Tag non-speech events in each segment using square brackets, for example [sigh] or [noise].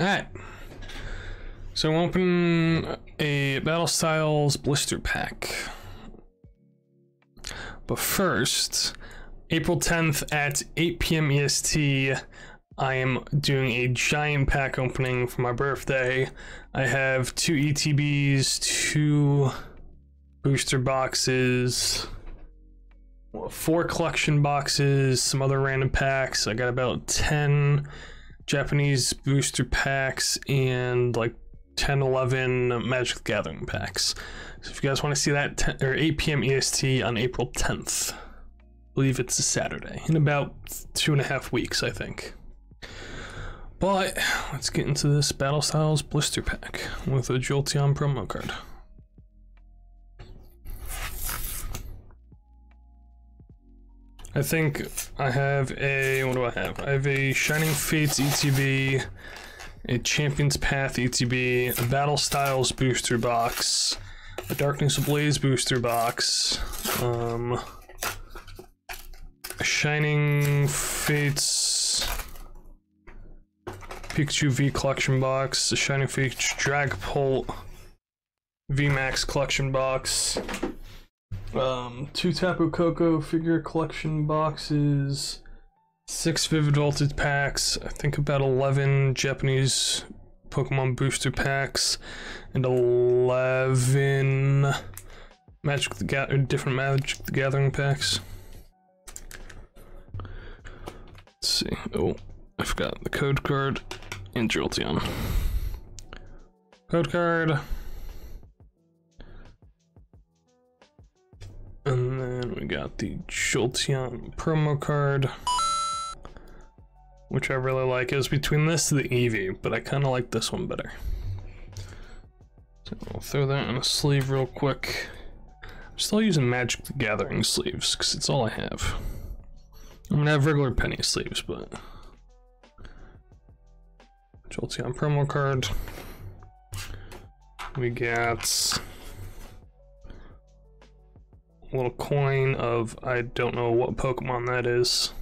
Alright. So open a Battle Styles blister pack. But first, April 10th at 8 p.m. EST, I am doing a giant pack opening for my birthday. I have two ETBs, two booster boxes, four collection boxes, some other random packs. I got about 10 Japanese booster packs and like 10 11 Magic the Gathering packs. So if you guys want to see that 10, or 8 p.m. EST on April 10th, I believe it's a Saturday in about two and a half weeks, I think. But let's get into this Battle Styles blister pack with a Jolteon promo card. I think I have a, what do I have? I have a Shining Fates ETB, a Champion's Path ETB, a Battle Styles booster box, a Darkness Ablaze booster box, um, a Shining Fates Pikachu V collection box, a Shining Fates Dragapult VMAX collection box, um, two Tapu Koko figure collection boxes, six Vivid Voltage packs, I think about 11 Japanese Pokemon booster packs, and 11 Magic the different Magic the Gathering packs. Let's see. Oh, I forgot the code card and Jolteon. Code card. Got the Jolteon promo card, which I really like. Was between this and the Eevee, but I kind of like this one better. So I'll throw that in a sleeve real quick. I'm still using Magic the Gathering sleeves, because it's all I have. I'm gonna have regular penny sleeves, but... Jolteon promo card. We got little coin of I don't know what Pokemon that is.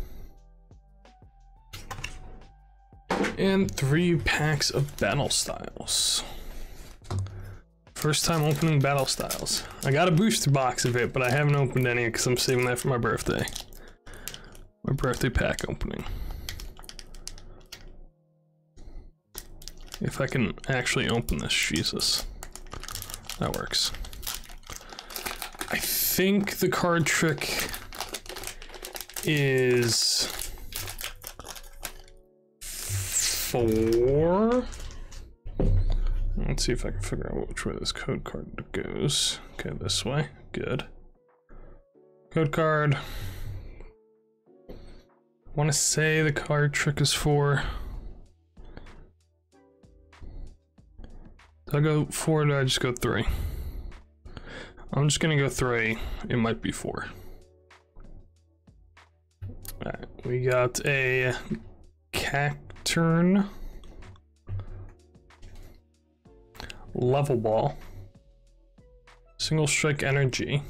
And three packs of Battle Styles. First time opening Battle Styles. I got a booster box of it, but I haven't opened any because I'm saving that for my birthday. My birthday pack opening. If I can actually open this, Jesus. That works. I think the card trick is four. Let's see if I can figure out which way this code card goes. Okay, this way. Good. Code card. I want to say the card trick is four. I go four or I just go three? I'm just gonna go three. It might be four. Alright, we got a Cacturne. Level Ball. Single Strike Energy.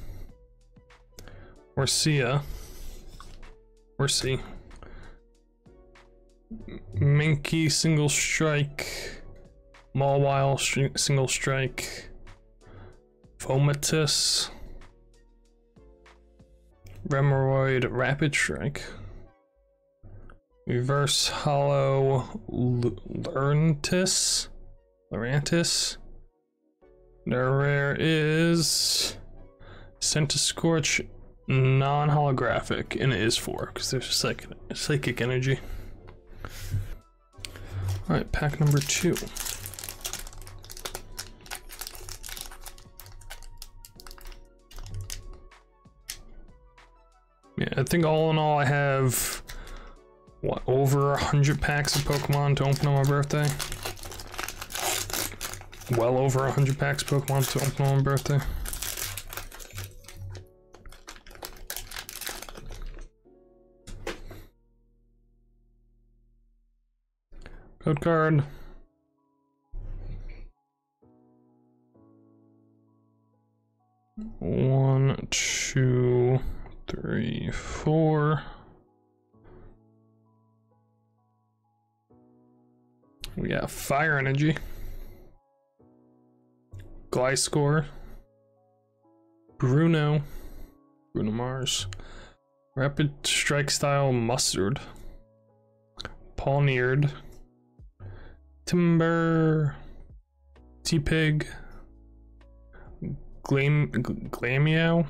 Orsia. Orsi. Mankey Single Strike. Mawile Single Strike. Fomantis. Remoraid Rapid Strike. Reverse Holo Lurantis. Lurantis. Their rare is Centiskorch non-holographic, and it is four because there's psychic psychic energy. All right, pack number two. Yeah, I think all in all, I have what over a hundred packs of Pokemon to open on my birthday. Well over a hundred packs of Pokemon to open on my birthday. Code card. One, two, three, four. We got Fire Energy, Gliscor, Bruno, Bruno Mars, Rapid Strike Style Mustard, Pawniard, Timburr, Tepig, Glam Glameow,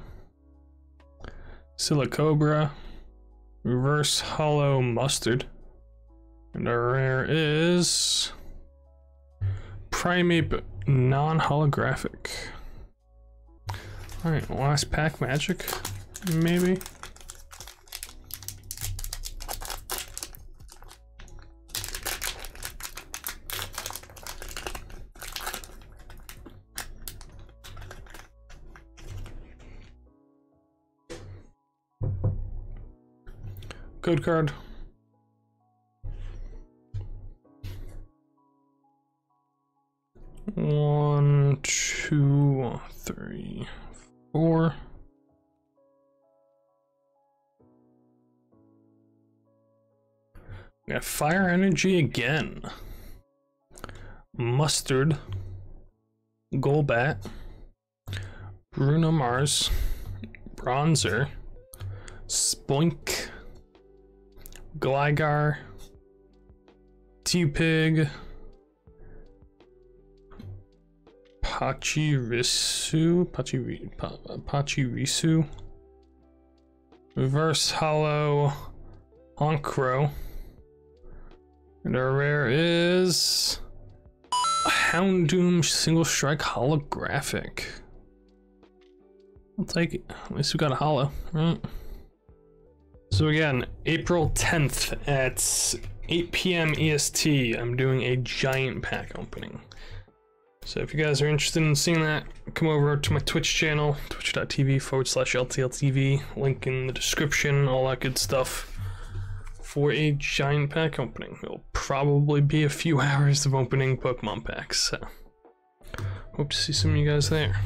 Silicobra, Reverse Holo Mustard, and our rare is Primeape non-holographic. Alright, last pack magic, maybe. Code card. One, two, three, four. We got fire energy again. Mustard. Golbat. Bruno Mars. Bronzor. Spoink. Gligar. Tepig. Pachirisu, Pachiri, pa, Pachirisu, Reverse Holo, Onkro, and our rare is Houndoom Single Strike Holographic. I'll take it. At least we got a holo, right? So again, April 10th at 8 p.m. EST, I'm doing a giant pack opening. So if you guys are interested in seeing that, come over to my Twitch channel, twitch.tv forward slash LTLTV, link in the description, all that good stuff, for a giant pack opening. It'll probably be a few [laughs] hours of opening Pokemon packs, so hope to see some of you guys there.